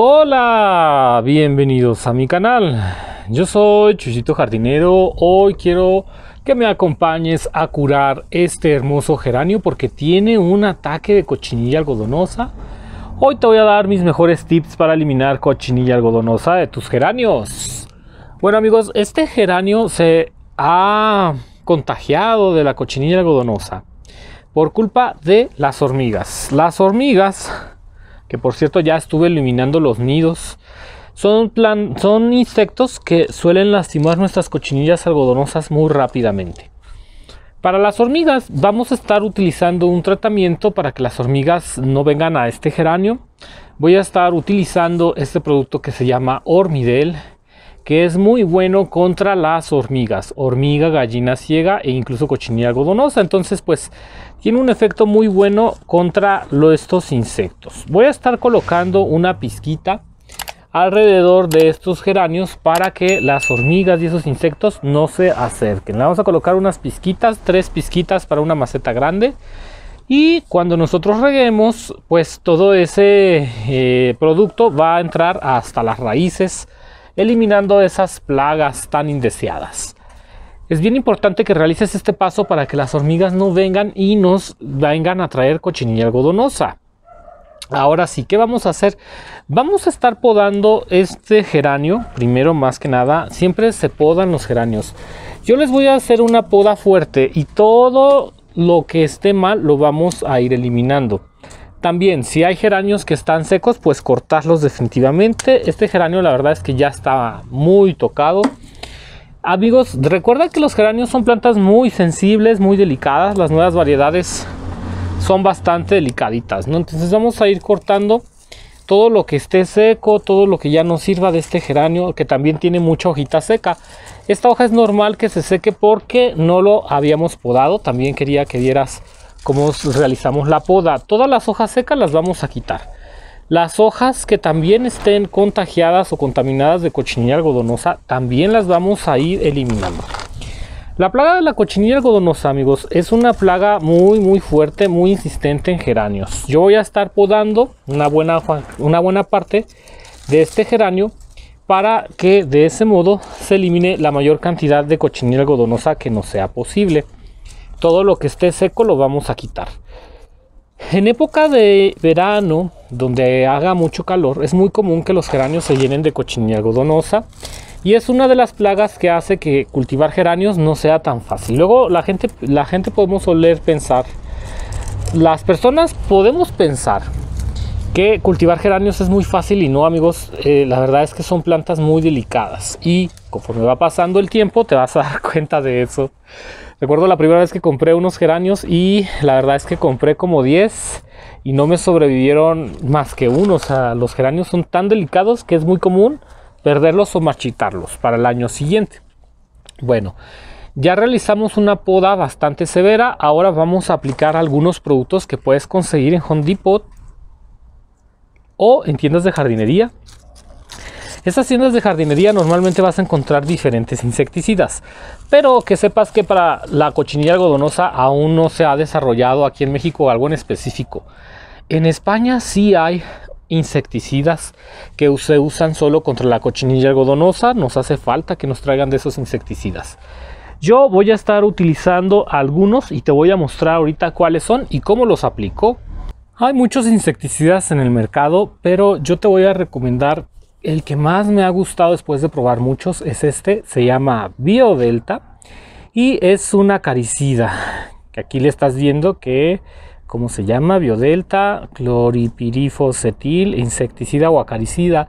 Hola, bienvenidos a mi canal. Yo soy Chuchito Jardinero. Hoy quiero que me acompañes a curar este hermoso geranio porque tiene un ataque de cochinilla algodonosa. Hoy te voy a dar mis mejores tips para eliminar cochinilla algodonosa de tus geranios. Bueno amigos, este geranio se ha contagiado de la cochinilla algodonosa por culpa de las hormigas. Las hormigas que por cierto ya estuve eliminando los nidos. Son, son insectos que suelen lastimar nuestras cochinillas algodonosas muy rápidamente. Para las hormigas vamos a estar utilizando un tratamiento para que las hormigas no vengan a este geranio. Voy a estar utilizando este producto que se llama Hormidel que es muy bueno contra las hormigas, hormiga, gallina ciega e incluso cochinilla algodonosa. Entonces, pues tiene un efecto muy bueno contra estos insectos. Voy a estar colocando una pizquita alrededor de estos geranios para que las hormigas y esos insectos no se acerquen. Le vamos a colocar unas pizquitas, tres pizquitas para una maceta grande. Y cuando nosotros reguemos, pues todo ese eh, producto va a entrar hasta las raíces eliminando esas plagas tan indeseadas. Es bien importante que realices este paso para que las hormigas no vengan y nos vengan a traer cochinilla algodonosa. Ahora sí, ¿qué vamos a hacer? Vamos a estar podando este geranio, primero más que nada, siempre se podan los geranios. Yo les voy a hacer una poda fuerte y todo lo que esté mal lo vamos a ir eliminando. También, si hay geranios que están secos, pues cortarlos definitivamente. Este geranio la verdad es que ya está muy tocado. Amigos, recuerda que los geranios son plantas muy sensibles, muy delicadas. Las nuevas variedades son bastante delicaditas, ¿no? Entonces vamos a ir cortando todo lo que esté seco, todo lo que ya no sirva de este geranio, que también tiene mucha hojita seca. Esta hoja es normal que se seque porque no lo habíamos podado. También quería que vieras cómo realizamos la poda. Todas las hojas secas las vamos a quitar. Las hojas que también estén contagiadas o contaminadas de cochinilla algodonosa también las vamos a ir eliminando. La plaga de la cochinilla algodonosa, amigos, es una plaga muy muy fuerte, muy insistente en geranios. Yo voy a estar podando una buena, una buena parte de este geranio para que de ese modo se elimine la mayor cantidad de cochinilla algodonosa que nos sea posible todo lo que esté seco lo vamos a quitar. En época de verano, donde haga mucho calor, es muy común que los geranios se llenen de cochinilla algodonosa y es una de las plagas que hace que cultivar geranios no sea tan fácil. Luego la gente, la gente podemos oler pensar, las personas podemos pensar que cultivar geranios es muy fácil y no amigos, eh, la verdad es que son plantas muy delicadas y conforme va pasando el tiempo te vas a dar cuenta de eso. Recuerdo la primera vez que compré unos geranios y la verdad es que compré como 10 y no me sobrevivieron más que uno. O sea, los geranios son tan delicados que es muy común perderlos o marchitarlos para el año siguiente. Bueno, ya realizamos una poda bastante severa. Ahora vamos a aplicar algunos productos que puedes conseguir en Home Depot o en tiendas de jardinería estas tiendas de jardinería normalmente vas a encontrar diferentes insecticidas, pero que sepas que para la cochinilla algodonosa aún no se ha desarrollado aquí en México algo en específico. En España sí hay insecticidas que se usan solo contra la cochinilla algodonosa, nos hace falta que nos traigan de esos insecticidas. Yo voy a estar utilizando algunos y te voy a mostrar ahorita cuáles son y cómo los aplico. Hay muchos insecticidas en el mercado, pero yo te voy a recomendar el que más me ha gustado después de probar muchos es este, se llama Biodelta y es una acaricida, que aquí le estás viendo que, ¿cómo se llama? Biodelta, cloripirifosetil, insecticida o acaricida.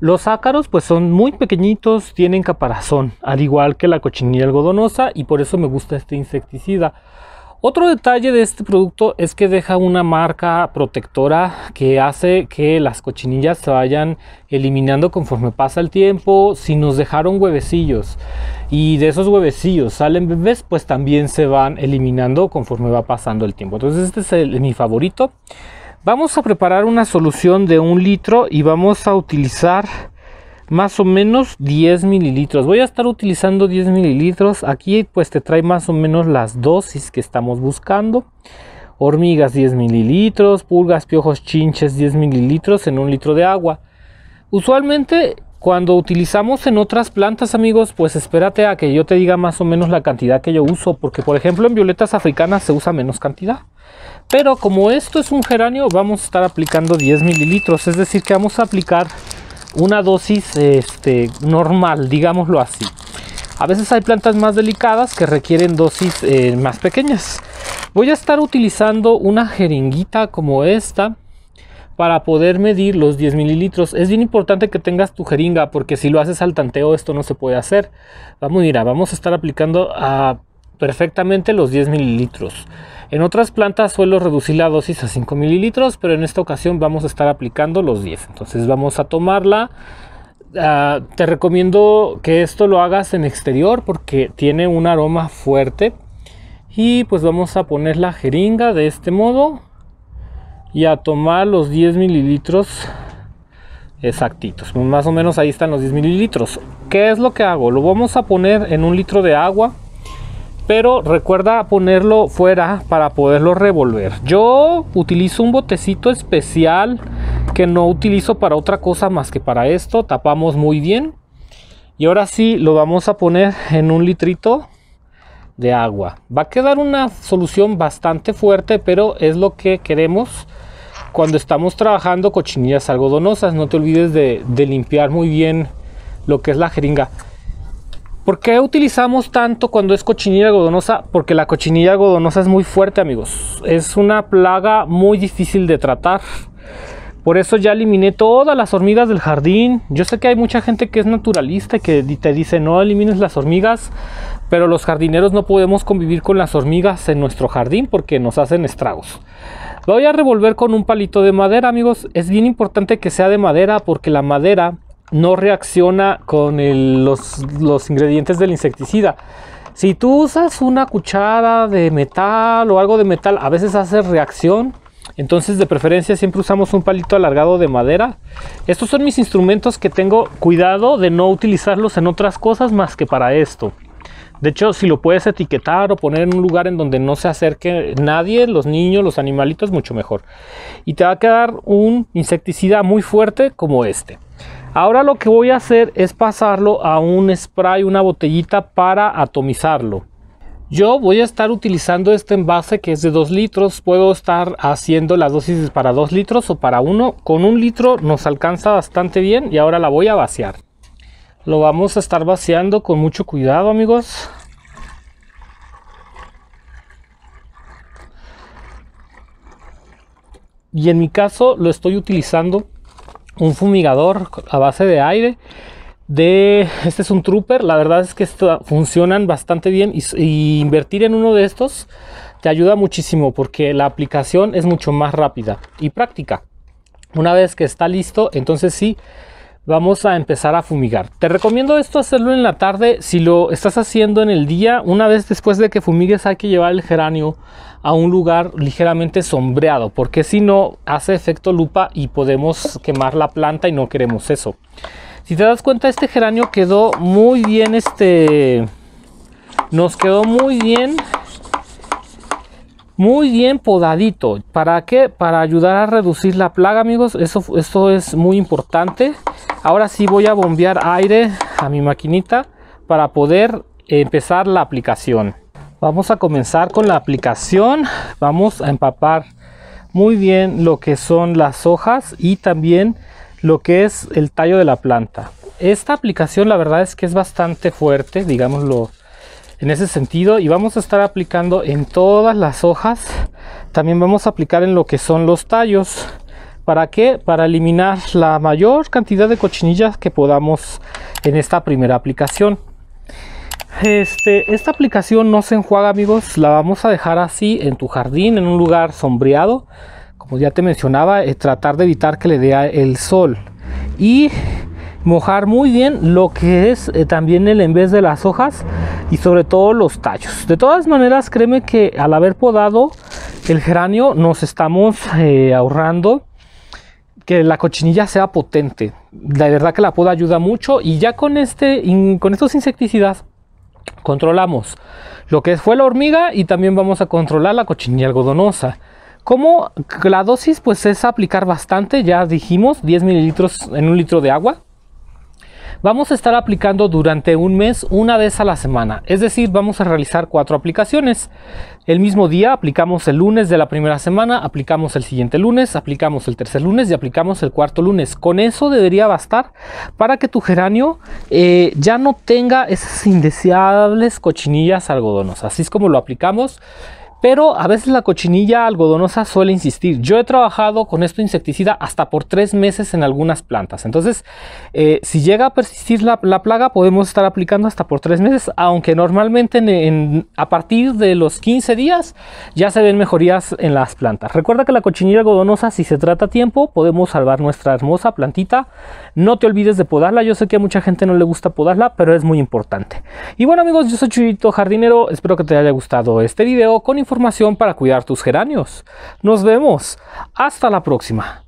Los ácaros pues son muy pequeñitos, tienen caparazón, al igual que la cochinilla algodonosa y por eso me gusta este insecticida. Otro detalle de este producto es que deja una marca protectora que hace que las cochinillas se vayan eliminando conforme pasa el tiempo. Si nos dejaron huevecillos y de esos huevecillos salen bebés, pues también se van eliminando conforme va pasando el tiempo. Entonces este es mi favorito. Vamos a preparar una solución de un litro y vamos a utilizar más o menos 10 mililitros. Voy a estar utilizando 10 mililitros. Aquí pues te trae más o menos las dosis que estamos buscando. Hormigas 10 mililitros. Pulgas piojos chinches 10 mililitros en un litro de agua. Usualmente cuando utilizamos en otras plantas, amigos, pues espérate a que yo te diga más o menos la cantidad que yo uso, porque por ejemplo en violetas africanas se usa menos cantidad. Pero como esto es un geranio, vamos a estar aplicando 10 mililitros, es decir, que vamos a aplicar una dosis este, normal, digámoslo así. A veces hay plantas más delicadas que requieren dosis eh, más pequeñas. Voy a estar utilizando una jeringuita como esta para poder medir los 10 mililitros. Es bien importante que tengas tu jeringa porque si lo haces al tanteo esto no se puede hacer. Vamos, mira, vamos a estar aplicando a perfectamente los 10 mililitros. En otras plantas suelo reducir la dosis a 5 mililitros, pero en esta ocasión vamos a estar aplicando los 10. Entonces vamos a tomarla. Ah, te recomiendo que esto lo hagas en exterior porque tiene un aroma fuerte. Y pues vamos a poner la jeringa de este modo y a tomar los 10 mililitros exactitos. Más o menos ahí están los 10 mililitros. ¿Qué es lo que hago? Lo vamos a poner en un litro de agua. Pero recuerda ponerlo fuera para poderlo revolver. Yo utilizo un botecito especial que no utilizo para otra cosa más que para esto. Tapamos muy bien. Y ahora sí lo vamos a poner en un litrito de agua. Va a quedar una solución bastante fuerte, pero es lo que queremos cuando estamos trabajando cochinillas algodonosas. No te olvides de, limpiar muy bien lo que es la jeringa. ¿Por qué utilizamos tanto cuando es cochinilla algodonosa? Porque la cochinilla algodonosa es muy fuerte, amigos. Es una plaga muy difícil de tratar. Por eso ya eliminé todas las hormigas del jardín. Yo sé que hay mucha gente que es naturalista y que te dice no elimines las hormigas, pero los jardineros no podemos convivir con las hormigas en nuestro jardín porque nos hacen estragos. Lo voy a revolver con un palito de madera, amigos. Es bien importante que sea de madera porque la madera no reacciona con los, los ingredientes del insecticida. Si tú usas una cuchara de metal o algo de metal, a veces hace reacción. Entonces de preferencia siempre usamos un palito alargado de madera. Estos son mis instrumentos que tengo cuidado de no utilizarlos en otras cosas más que para esto. De hecho, si lo puedes etiquetar o poner en un lugar en donde no se acerque nadie, los niños, los animalitos, mucho mejor. Y te va a quedar un insecticida muy fuerte como este. Ahora lo que voy a hacer es pasarlo a un spray, una botellita para atomizarlo. Yo voy a estar utilizando este envase que es de 2 litros. Puedo estar haciendo la dosis para 2 litros o para 1. Con un litro nos alcanza bastante bien y ahora la voy a vaciar. Lo vamos a estar vaciando con mucho cuidado amigos. Y en mi caso lo estoy utilizando un fumigador a base de aire. De, este es un trooper, la verdad es que funcionan bastante bien y, invertir en uno de estos te ayuda muchísimo porque la aplicación es mucho más rápida y práctica. Una vez que está listo, entonces sí, vamos a empezar a fumigar. Te recomiendo esto hacerlo en la tarde. Si lo estás haciendo en el día, una vez después de que fumigues hay que llevar el geranio a un lugar ligeramente sombreado, porque si no hace efecto lupa y podemos quemar la planta y no queremos eso. Si te das cuenta, este geranio quedó muy bien, este nos quedó muy bien muy bien podadito. ¿Para qué? Para ayudar a reducir la plaga, amigos. Eso, esto es muy importante. Ahora sí voy a bombear aire a mi maquinita para poder empezar la aplicación. Vamos a comenzar con la aplicación. Vamos a empapar muy bien lo que son las hojas y también lo que es el tallo de la planta. Esta aplicación la verdad es que es bastante fuerte, digámoslo en ese sentido y vamos a estar aplicando en todas las hojas. También vamos a aplicar en lo que son los tallos. Para qué para eliminar la mayor cantidad de cochinillas que podamos en esta primera aplicación. Este, esta aplicación no se enjuaga amigos. La vamos a dejar así en tu jardín en un lugar sombreado. Como ya te mencionaba eh, tratar de evitar que le dé el sol. Y mojar muy bien lo que es eh, también el en vez de las hojas y sobre todo los tallos. De todas maneras, créeme que al haber podado el geranio nos estamos eh, ahorrando que la cochinilla sea potente. La verdad que la poda ayuda mucho y ya con, este, con estos insecticidas controlamos lo que fue la hormiga y también vamos a controlar la cochinilla algodonosa. Como la dosis pues es aplicar bastante, ya dijimos 10 mililitros en un litro de agua. Vamos a estar aplicando durante un mes una vez a la semana, es decir, vamos a realizar cuatro aplicaciones. El mismo día aplicamos el lunes de la primera semana, aplicamos el siguiente lunes, aplicamos el tercer lunes y aplicamos el cuarto lunes. Con eso debería bastar para que tu geranio eh, ya no tenga esas indeseables cochinillas algodonosas. Así es como lo aplicamos pero a veces la cochinilla algodonosa suele insistir. Yo he trabajado con esto insecticida hasta por tres meses en algunas plantas. Entonces, eh, si llega a persistir la, plaga, podemos estar aplicando hasta por tres meses, aunque normalmente a partir de los 15 días ya se ven mejorías en las plantas. Recuerda que la cochinilla algodonosa, si se trata a tiempo, podemos salvar nuestra hermosa plantita. No te olvides de podarla. Yo sé que a mucha gente no le gusta podarla, pero es muy importante. Y bueno amigos, yo soy Chuyito Jardinero. Espero que te haya gustado este video con información para cuidar tus geranios. Nos vemos. Hasta la próxima.